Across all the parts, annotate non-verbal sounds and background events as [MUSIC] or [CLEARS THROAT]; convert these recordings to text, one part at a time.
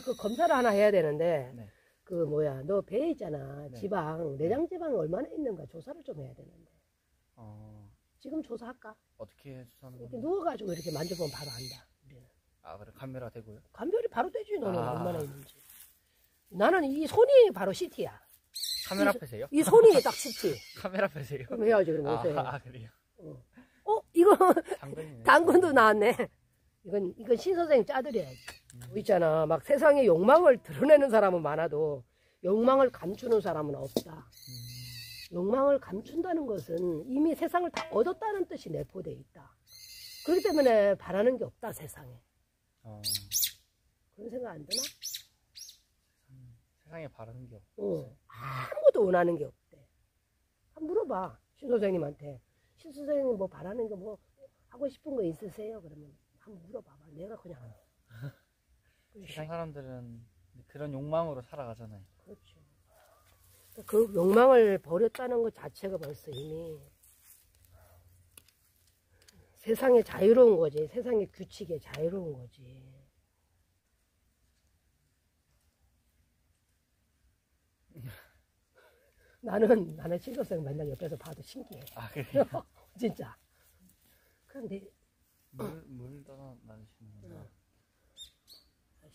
그 검사를 하나 해야 되는데 네. 그 뭐야 너 배에 있잖아 네. 지방 내장 지방이 얼마나 있는가 조사를 좀 해야 되는데 어, 지금 조사할까? 어떻게 주사하는 이렇게? 누워가지고 이렇게 만져보면 바로 안다. 우리는. 아, 그래 카메라 대고요? 감별이 바로 되지 너는 아. 얼마나 있는지. 나는 이 손이 바로 CT야. 카메라 이- 앞에세요? 이 손이 딱 CT. [LAUGHS] 카메라 앞에세요? 그럼 해야지 그럼 아? 아, 그래요? 어 이거 당근이네. [LAUGHS] 당근도 나왔네. 이건 이건 신 선생 짜드려야지. 음. 뭐 있잖아 막 세상에 욕망을 드러내는 사람은 많아도 욕망을 감추는 사람은 없다. 음, 욕망을 감춘다는 것은 이미 세상을 다 얻었다는 뜻이 내포돼 있다. 그렇기 때문에 바라는 게 없다 세상에. 어, 그런 생각 안 드나? 음, 세상에 바라는 게 어, 없어요. 아무것도 원하는 게 없대. 한번 물어봐. 신 선생님한테. 신 선생님 뭐 바라는 게뭐 하고 싶은 거 있으세요? 그러면 한번 물어봐봐. 내가 그냥. 세상 사람들은 그런 욕망으로 살아가잖아요. 그렇죠. 그 욕망을 버렸다는 것 자체가 벌써 이미 세상에 자유로운 거지. 세상의 규칙에 자유로운 거지. [LAUGHS] 나는 나는 신선생 맨날 옆에서 봐도 신기해. 아, 그래요? [LAUGHS] 진짜. 그런데 물, 물 떠나 나르시는구나. 아,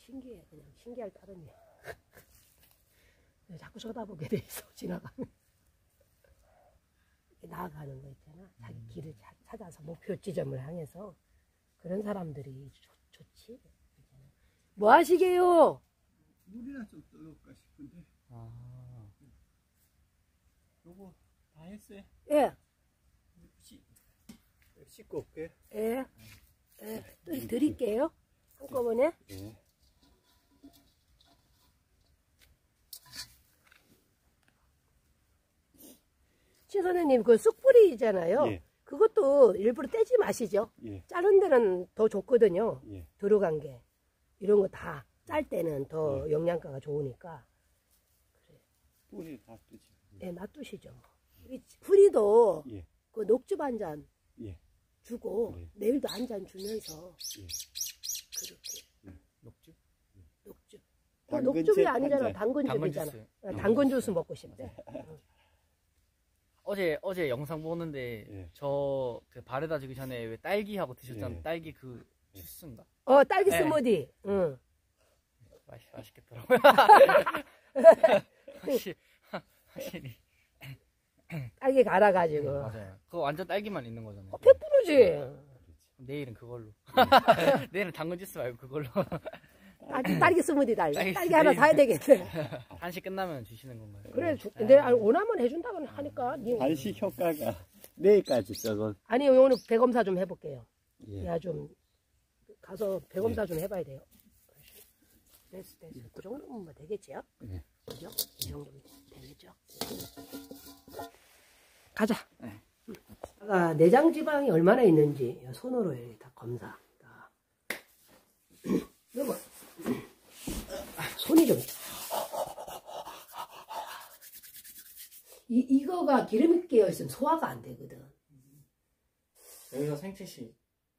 신기해. 그냥 신기할 따름이야. [LAUGHS] 자꾸 쳐다보게 돼 있어. [LAUGHS] 지나가면. 이렇게 나아가는 거 있잖아. 자기 음. 길을 자- 찾아서 목표 지점을 향해서 그런 사람들이 좋, 좋지. 뭐 하시게요? 물이나 좀 떠올까 싶은데 아, 요거 다 했어요 예, 씻, 씻고 올게 예, 예. 또 드릴게요. 한꺼번에. 예. 신 선생님 그 쑥뿌리잖아요. 예. 그것도 일부러 떼지 마시죠. 예. 자른 데는 더 좋거든요. 예. 들어간 게 이런 거 다 짤 때는 더 예. 영양가가 좋으니까 뿌리 다 뜨지 예, 놔두시죠. 이 후리도 예. 그 녹즙 한잔 예. 주고 네. 내일도 한 잔 주면서 예. 그렇게 녹즙? 녹즙. 그 당근 녹즙이 즙 아니잖아. 한 잔. 당근 당근즙이잖아. 주스. 어, 당근 주스 먹고 싶대. 어제 어제 영상 보는데 예. 저그 바르다 주기 전에 왜 딸기하고 드셨잖아요. 예. 딸기 그 주스인가? 어, 딸기 네. 스무디. 응. 맛 맛있겠더라고요. [LAUGHS] 확실히 확실히 딸기 갈아가지고. 맞아요. 그거 완전 딸기만 있는 거잖아요. 어, 100%지. 내일은 그걸로. [LAUGHS] 내일은 당근 주스 말고 그걸로. 아, 딸기 스무디 달래. 딸기 딸기 하나. 사야 되겠네. [LAUGHS] 한시 끝나면 주시는 건가요? 그래, 주, 근데 아, 원하면 해준다고 하니까. 니- 단식 효과가 내일까지 저건 아니, 오늘 배검사 좀 해볼게요. 예. 야, 좀, 가서 배검사 좀 해봐야 돼요. 됐어, 됐어. 그 정도면 뭐 되겠지요? 예. 그죠? 이 정도면 되겠죠? 가자. 네. 아, 내장 지방이 얼마나 있는지 손으로 이렇게 다 검사. 다. 여보, [CLEARS THROAT] 손이 좀. 이, 이거가 기름이 끼어 있으면 소화가 안 되거든. 여기서 생채식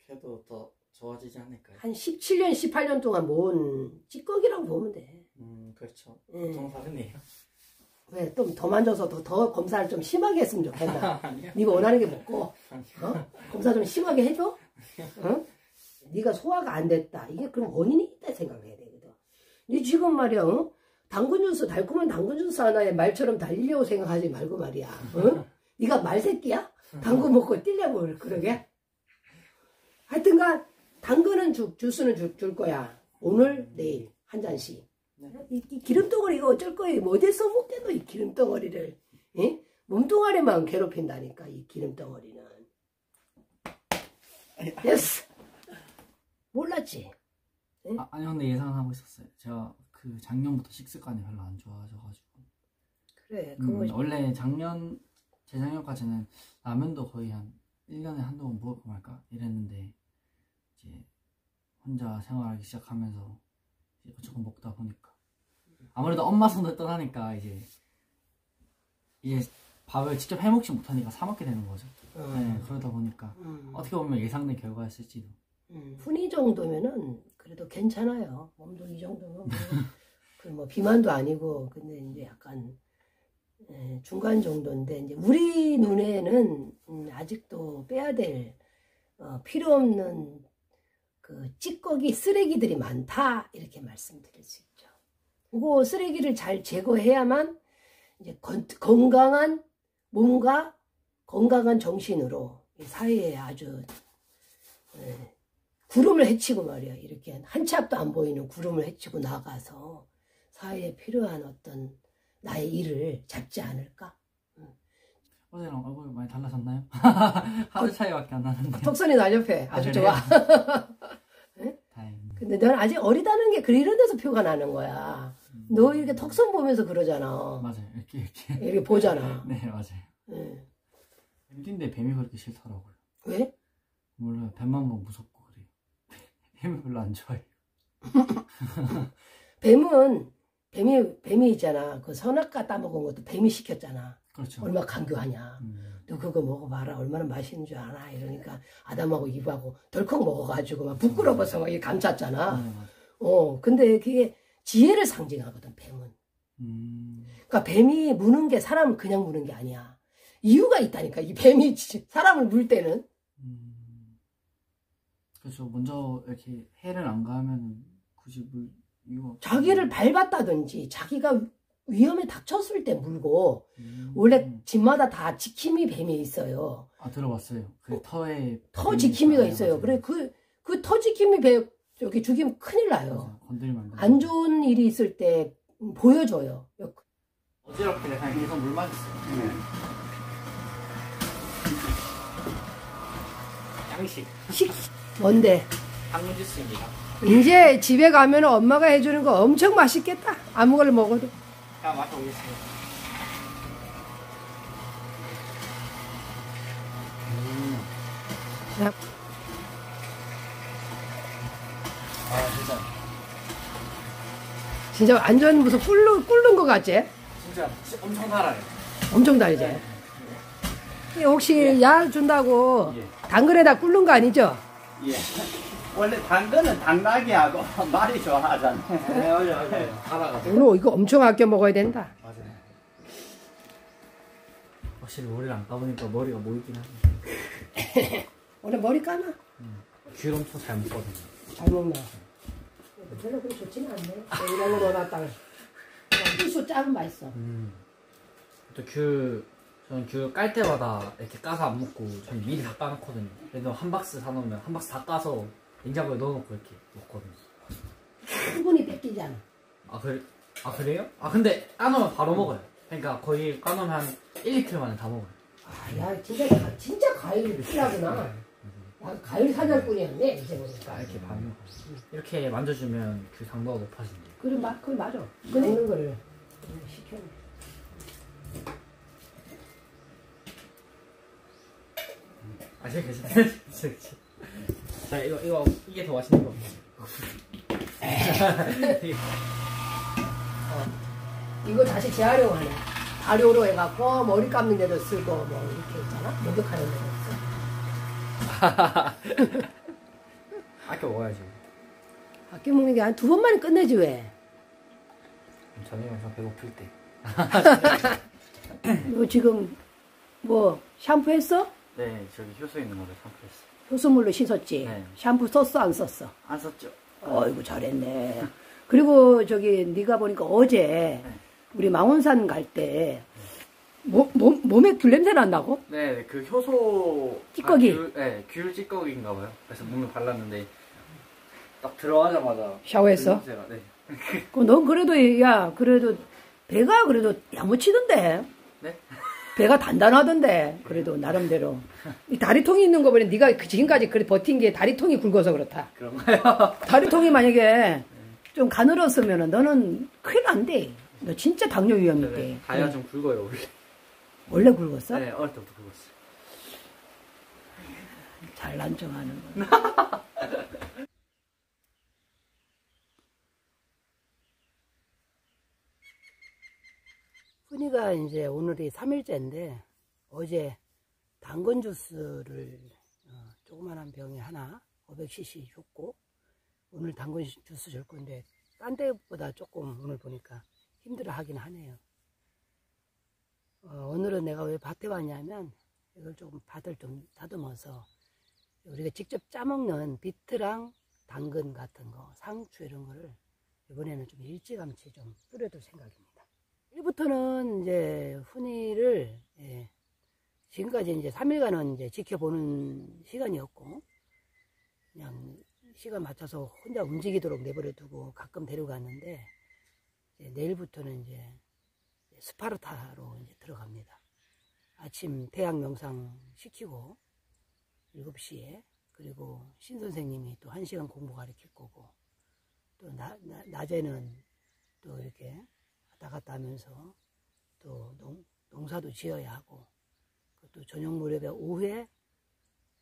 해도 더 좋아지지 않을까요? 한 17년, 18년 동안 모은 찌꺼기라고 보면 돼. 음 그렇죠. 음. 정사근이에요. 왜, 좀 더 만져서 더, 더 검사를 좀 심하게 했으면 좋겠다. [LAUGHS] 네가 원하는 게 먹고, 어? 검사 좀 심하게 해줘? 어? 네가 소화가 안 됐다. 이게 그럼 원인이 있다 생각을 해야 되거든. 네 지금 말이야, 어? 당근 주스, 달콤한 당근 주스 하나에 말처럼 달리려고 생각하지 말고 말이야. 어? [LAUGHS] 네가 말새끼야? 당근 먹고 뛰려고 그러게? 하여튼간, 당근은 주, 주스는 줄, 줄 거야. 오늘, 내일, 한 잔씩. 네. 이, 이 기름덩어리가 어쩔 거예요. 뭐 어디에 써먹겠노, 이 기름덩어리를. 예? 몸뚱아리만 괴롭힌다니까, 이 기름덩어리는. 됐어. 몰랐지? 아, 아니 근데 예상하고 있었어요. 제가 그 작년부터 식습관이 별로 안 좋아져가지고 그래, 음, 그거 원래 작년 재작년까지는 라면도 거의 한 1년에 한두 번 먹을까 말까 이랬는데 이제 혼자 생활하기 시작하면서 이제 조금 먹다 보니까 아무래도 엄마 손을 떠나니까 이제 이제 밥을 직접 해먹지 못하니까 사 먹게 되는 거죠. 어. 네, 그러다 보니까 음. 어떻게 보면 예상된 결과였을지도 음, 훈이 정도면은 그래도 괜찮아요. 몸도 이 정도면 뭐, [LAUGHS] 그뭐 비만도 아니고 근데 이제 약간 예, 중간 정도인데 이제 우리 눈에는 음, 아직도 빼야 될 어, 필요 없는 그 찌꺼기 쓰레기들이 많다 이렇게 말씀드릴 수 있죠. 그거 쓰레기를 잘 제거해야만 이제 건, 건강한 몸과 건강한 정신으로 이 사회에 아주 예, 구름을 헤치고 말이야 이렇게 한치 앞도 안 보이는 구름을 헤치고 나가서 사회에 필요한 어떤 나의 일을 잡지 않을까? 어제랑 얼굴 많이 달라졌나요? [LAUGHS] 하루 차이밖에 안 나는데 턱선이 날렵해 아주 아, 좋아. [LAUGHS] 근데 넌 아직 어리다는 게 그런 데서 표가 나는 거야. 너 이렇게 턱선 보면서 그러잖아. 맞아요 이렇게 이렇게 이렇게 보잖아. [LAUGHS] 네 맞아요 예. 뱀인데 뱀이 그렇게 싫더라고요 왜? 몰라요 뱀만 보면 무섭고 뱀이 별로 안 좋아해요 [LAUGHS] 뱀은 뱀이 뱀이 있잖아. 그 선악과 따먹은 것도 뱀이 시켰잖아. 그렇죠 얼마나 강교하냐. 음, 너 그거 먹어봐라. 얼마나 맛있는 줄 아나. 이러니까 아담하고 이브하고 덜컥 먹어가지고 막 부끄러워서 막 이렇게 감쌌잖아. 네. 어, 근데 그게 지혜를 상징하거든, 뱀은. 음, 그러니까 뱀이 무는 게 사람을 그냥 무는 게 아니야. 이유가 있다니까. 이 뱀이 지- 사람을 물 때는. 음. 그렇죠 먼저 이렇게 해를 안 가면 굳이 물 이유가 없- 자기를 밟았다든지 자기가 위험에 닥쳤을 때 물고 음. 원래 집마다 다 지킴이 뱀이 있어요. 아 들어봤어요 그 터에 터 지킴이가. 있어요. 맞아요. 그래 그 그 터 지킴이 뱀 여기 죽이면 큰일 나요. 건드리면 안 좋은 일이 있을 때 보여줘요. 어지럽게 그냥 계속 물 마셨어요 양식 식 뭔데? 당근 주스입니다. 이제 집에 가면 엄마가 해주는 거 엄청 맛있겠다. 아무거나 먹어도. 자 마셔보겠습니다. 자, 아 진짜 진짜 완전 무슨 꿀른 꿀른 거 같지? 진짜 엄청 달아요. 엄청 달지. 혹시 약 준다고 예. 당근에다 꿀른 거 아니죠? 예. 원래 당근은 당나귀하고 [LAUGHS] 말이 좋아하잖아. 네 맞아요 맞아요. 달아가지고. 오늘 이거 엄청 아껴 먹어야 된다. 맞아요. 확실히 머리를 안 감으니까 머리가 모이긴 하네 [LAUGHS] 오늘 머리 감아. 귤 엄청 잘 먹거든요 잘 먹나? 별로 그렇게 좋지는 않네. 이런 거 넣어놨다가. 일수 짜면 맛있어. 음. 또 귤, 저는 귤 깔 때마다 이렇게 까서 안 먹고 저는 미리 다 까놓거든요. 그래서 한 박스 사놓으면 한 박스 다 까서 냉장고에 넣어놓고 이렇게 먹거든요. 수분이 뺏기잖아. 아, 그래, 아 그래요? 아 근데 까놓으면 바로 먹어요. 그러니까 거의 까놓으면 한 1, 2kg 만에 다 먹어요. 아, 야, 진짜, 가- 진짜 과일 필요하구나. 나 과일 사냥꾼이었네, 이제 보니까. 아, 이렇게 반 먹어요. 이렇게 만져주면 귤 당도가 높아진대요. 그래, 마, 그래, 맞아. 먹는 거를 시켜. 아, 제가 괜찮아요. 자, 이거, 이거, 이게 더 맛있는 거. 이거 다시 재활용하네. 발효로 해갖고 머리 감는 데도 쓰고, 뭐, 이렇게 있잖아. 목욕하는 데도 쓰고. [LAUGHS] 아껴 먹어야죠. 아껴 먹는 게 한 두 번만에 끝내지, 왜? 저녁에 항상 배고플 때. 너 [LAUGHS] 지금, 뭐, 샴푸 했어? 네, 저기 효소 있는 거를 샴푸했어요. 효소물로 씻었지? 네. 샴푸 썼어, 안 썼어? 안 썼죠? 어이구 잘했네. 그리고 저기 네가 보니까 어제 우리 망원산 갈때 몸, 몸, 몸에 귤 냄새 난다고? 네, 그 효소 찌꺼기. 아, 귤, 네, 귤 찌꺼기인가 봐요. 그래서 몸에 발랐는데 딱 들어가자마자 샤워했어? 그 냄새가, 네. [LAUGHS] 그럼 넌 그래도 야 그래도 배가 그래도 야무치던데. 네? 배가 단단하던데. 그래도 나름대로. 이 다리통이 있는 거 보니 네가 그 지금까지 그래 버틴 게 다리통이 굵어서 그렇다. 그런가요? [LAUGHS] 다리통이 만약에 좀 가늘었으면은 너는 큰일 난대. 너 진짜 당뇨 위험 있대. 네, 다리가 좀 굵어요, 원래. 원래 굵었어? 네, 어릴 때부터 굵었어요. 잘난 척 하는 거. 훈이가 이제 오늘이 3일째인데 어제 당근 주스를 어, 조그만한 병에 하나 500cc 줬고 오늘 당근 주스 줄 건데 딴 데보다 조금 오늘 보니까 힘들어 하긴 하네요. 어, 오늘은 내가 왜 밭에 왔냐면 이걸 조금 밭을 좀 다듬어서 우리가 직접 짜먹는 비트랑 당근 같은 거, 상추 이런 거를 이번에는 좀 일찌감치 좀 뿌려둘 생각입니다. 1부터는 이제 훈이를 예, 지금까지 이제 3일간은 이제 지켜보는 시간이었고 그냥 시간 맞춰서 혼자 움직이도록 내버려 두고 가끔 데려갔는데 이제 내일부터는 이제 스파르타로 이제 들어갑니다. 아침 태양 명상 시키고 7시에 그리고 신 선생님이 또 1시간 공부 가르칠 거고 또 나, 나, 낮에는 또 이렇게 왔다 갔다 하면서 또 농, 농사도 지어야 하고 또 저녁 무렵에 오후에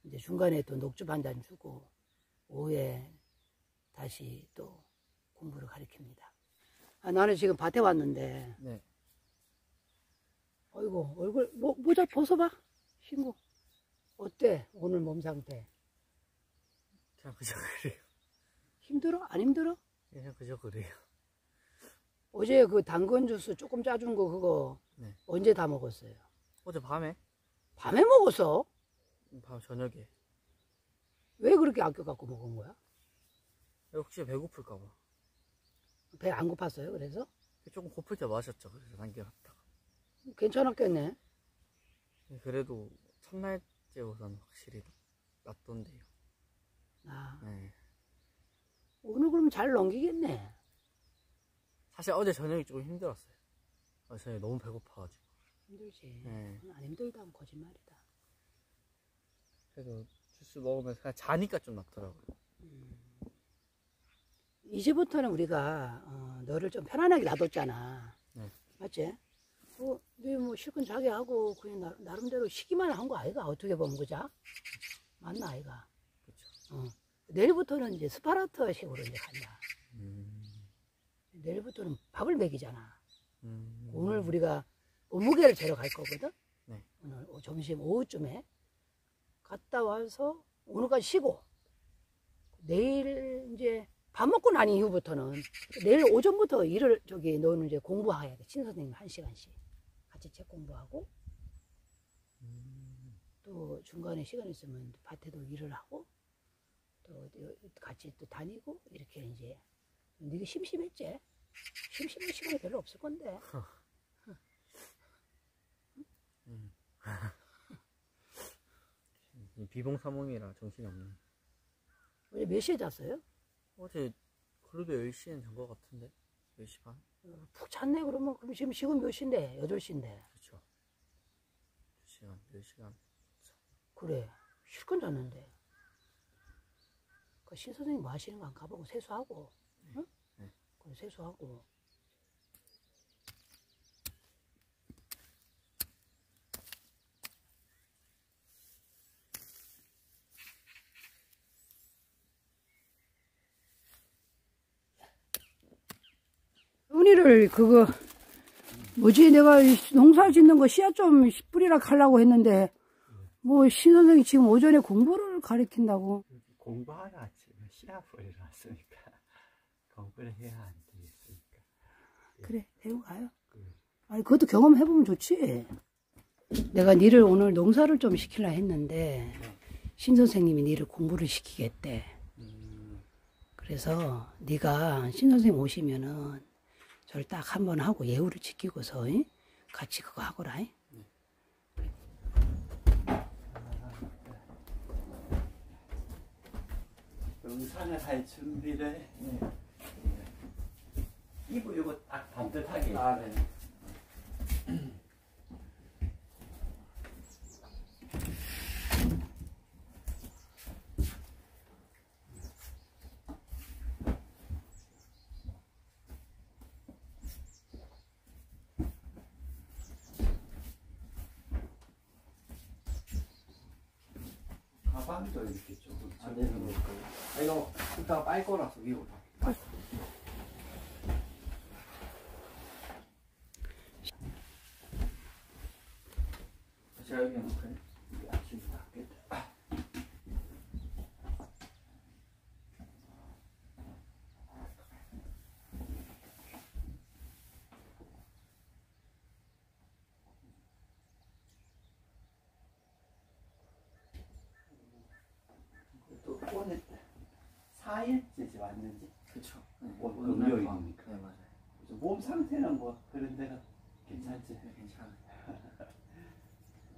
이제 중간에 또 녹즙 한 잔 주고 오후에 다시 또 공부를 가르칩니다. 아, 나는 지금 밭에 왔는데 네. 어이구 얼굴 모, 모자 벗어봐 신고 어때 오늘 몸 상태 그냥 그저 그래요. 힘들어 안 힘들어 그냥 그저 그래요. 어제 그 당근 주스 조금 짜준 거 그거 네. 언제 다 먹었어요 어제 밤에? 밤에 먹었어 밤 저녁에. 왜 그렇게 아껴 갖고 먹은 거야 혹시 배고플까 봐. 배 안 고팠어요 그래서 조금 고플 때 마셨죠. 그래서 남겨놨다가. 괜찮았겠네 그래도 첫날째보다는 확실히 낫던데요. 아 네. 오늘 그럼 잘 넘기겠네 사실 어제 저녁이 조금 힘들었어요. 어제 저녁에 너무 배고파가지고. 힘들지 네. 안 힘들다 하면 거짓말이다 그래도 주스 먹으면서 그냥 자니까 좀 낫더라고요. 이제부터는 우리가 어, 너를 좀 편안하게 놔뒀잖아. 네. 맞지? 어, 네뭐 실컷 자게 하고 그냥 나, 나름대로 쉬기만 한 거 아이가 어떻게 보면 그자? 맞나 아이가? 그쵸. 어. 내일부터는 이제 스파르타식으로 이제 간다. 음. 내일부터는 밥을 먹이잖아. 음. 오늘 우리가 몸 무게를 재러 갈 거거든. 네. 오늘 오- 점심 오후쯤에 갔다 와서 오늘까지 쉬고 내일 이제 밥 먹고 난 이후부터는 내일 오전부터 일을 저기 너는 이제 공부해야 돼. 신 선생님 한 시간씩 같이 책 공부하고 음. 또 중간에 시간 있으면 밭에도 일을 하고 또 같이 또 다니고 이렇게 이제 네가 심심했지? 심심할 시간이 별로 없을 건데. 이 [LAUGHS] 비봉사몽이라 정신이 없네. 어제 몇 시에 잤어요? 어제 그래도 10시엔 잔 것 같은데? 10시 반? 어, 푹 잤네 그러면 그럼 지금 지금 몇 시인데? 8시인데. 그쵸. 2시간, 4시간. 그래. 실컷 잤는데. 그 신 선생님 뭐 하시는 거 안 가보고 세수하고. 응? 네. 그래 세수하고. 은희를 그거 뭐지? 내가 이 농사 짓는 거 씨앗 좀 뿌리라 하려고 했는데 뭐 신 선생이 지금 오전에 공부를 가르친다고. 공부하러 왔지. 시합을 왔으니까. 공부를 해야 안 되겠으니까. 그래 데리고 가요. 그, 아니 그것도 경험해보면 좋지. 내가 니를 오늘 농사를 좀 시키려 했는데 신 선생님이 니를 공부를 시키겠대. 음, 그래서 네가 신 선생님 오시면은 저를 딱한 번 하고 예우를 지키고서 이? 같이 그거 하거라 이? 등산을 할 준비를 네. 이거 이거 딱 반듯하게. 아, 네. 이렇게 조금 안 되는 거니까요. 아, 이거 이따가 빨 거라서 위로 다. 제가 여기 놓을까요? 아침 닦겠다. 4일째 왔는지 그쵸. 네, 오, 오늘 날 금요일이니까. 밤. 네, 맞아요. 몸 상태는 뭐 그런 데는 괜찮지? 네, 괜찮아요. [LAUGHS]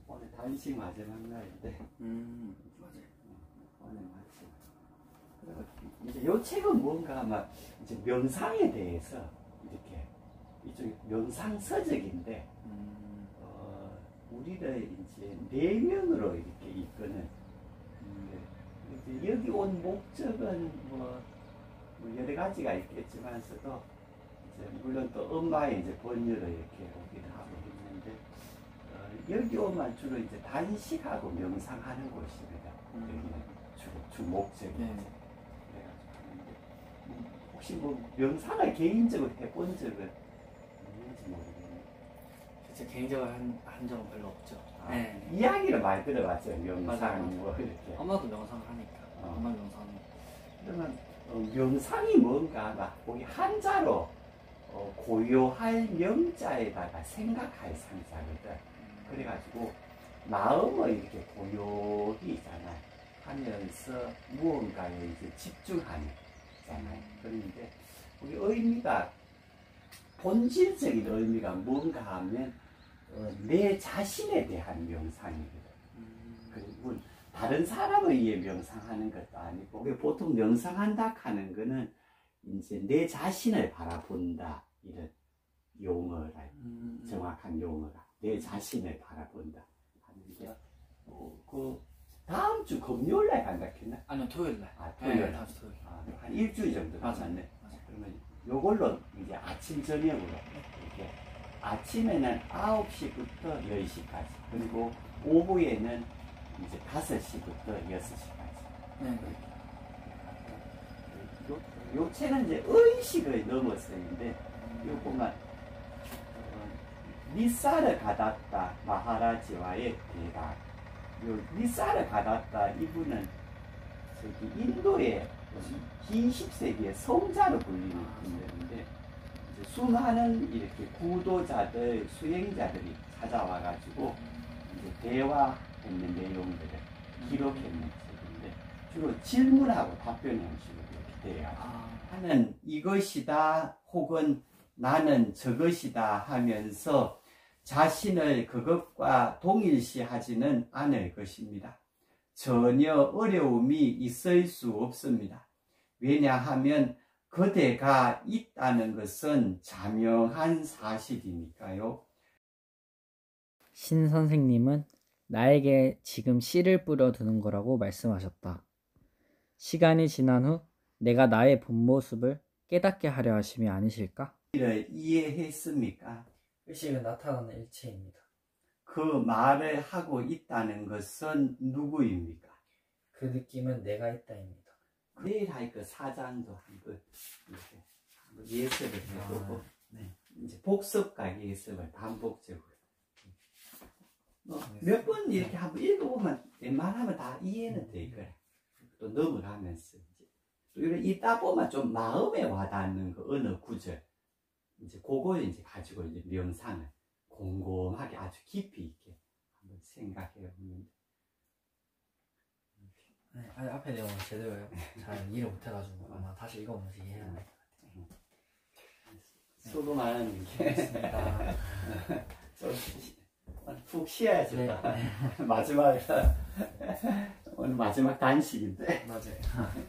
오늘 단식 마지막 날인데 음, 맞아요. 오늘 마지막. 그리고 이제 요 책은 뭔가 막 이제 명상에 대해서 이렇게 이쪽에 명상 서적인데 음, 어, 우리를 이제 내면으로 이렇게 이끄는 음, 이제 여기 온 목적은 뭐, 뭐 여러 가지가 있겠지만서도 물론 또 엄마의 이제 번유로 이렇게 오기도 하고 있는데 어, 여기 오면 주로 이제 단식하고 명상하는 곳입니다. 음. 여기는 주로 주 목적이 네. 그래가지고 하는데 음, 혹시 뭐 명상을 개인적으로 해본 적은 있는지 모르겠네요. 제 개인적으로 한, 한 적은 별로 없죠. 아, 네. 이야기를 많이 들어봤죠. 맞아요. 명상 뭐 이렇게. 엄마도 명상을 하니까. 어. 엄마 명상. 그러면 어, 명상이 뭔가 막 거기 한자로 어, 고요할 명자에다가 생각할 상자거든. 그래가지고 마음을 이렇게 고요히 있잖아. 하면서 무언가에 이제 집중하는 잖아요. 그런데 우리 의미가 본질적인 의미가 뭔가 하면 어, 내 자신에 대한 명상이거든. 음, 그리고 다른 사람을 위해 명상하는 것도 아니고 보통 명상한다 하는 거는 이제 내 자신을 바라본다 이런 용어라 음, 정확한 용어가 내 자신을 바라본다 하는데 어, 그 다음 주 금요일 날 간다 했나? 아니요, 토요일 날. 아 토요일 네, 날. 다시 토요일. 아, 한 일주일 정도. 맞아요. 그러면 요걸로 이제 아침 저녁으로 이렇게 아침에는 9시부터 10시까지 그리고 오후에는 이제 5시부터 6시까지 네. 요, 요 책은 이제 의식을 넘어서인데 요거만 어, 니사르 가다타 마하라지와의 대화 요 니사르 가다타 이분은 저기 인도의 긴 10세기의 성자로 불리는 분들인데 이제 수많은 이렇게 구도자들, 수행자들이 찾아와 가지고 이제 대화했는 내용들을 기록했는 책인데 주로 질문하고 답변 형식으로 이렇게 돼요. 아, 하는 이것이다 혹은 나는 저것이다 하면서 자신을 그것과 동일시하지는 않을 것입니다. 전혀 어려움이 있을 수 없습니다. 왜냐하면 그대가 있다는 것은 자명한 사실이니까요. 신 선생님은 나에게 지금 씨를 뿌려두는 거라고 말씀하셨다. 시간이 지난 후 내가 나의 본 모습을 깨닫게 하려 하심이 아니실까? 이를 이해했습니까? 의식은 나타나는 일체입니다. 그 말을 하고 있다는 것은 누구입니까? 그 느낌은 내가 있다입니다. 내일 할그 사장도 한번 이렇게 한번 예습을 해보고 아, 네. 이제 복습과 예습을 반복적으로 뭐. 몇 번 이렇게 한번 읽어보면 웬만하면 다 이해는 될 거야. 또 넘어가면서 이제 또 이런 읽다 보면 좀 마음에 와닿는 그 어느 구절 이제 그걸 이제 가지고 이제 명상을 곰곰하게 아주 깊이 있게 한번 생각해 보면 네, 아니, 앞에 내용 제대로 잘 이해를 못해가지고 아마 다시 읽어보면서 이해해야 될 것 같아요. 수고 많은 게 알겠습니다. 좀푹 쉬어야지. 네, 네. [LAUGHS] 마지막 오늘 마지막 단식인데 맞아요.